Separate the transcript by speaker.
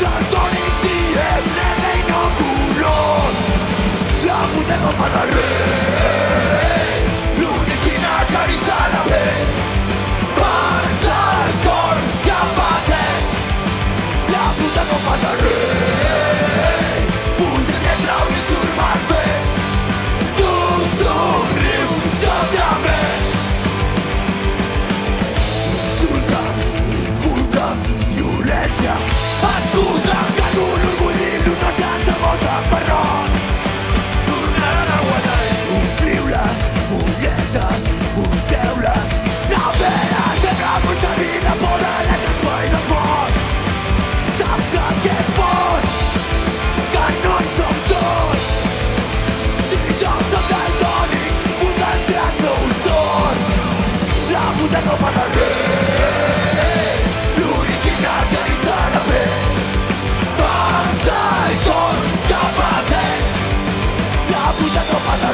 Speaker 1: Sortoni si, eh, le nego koulos. La. tengo para puta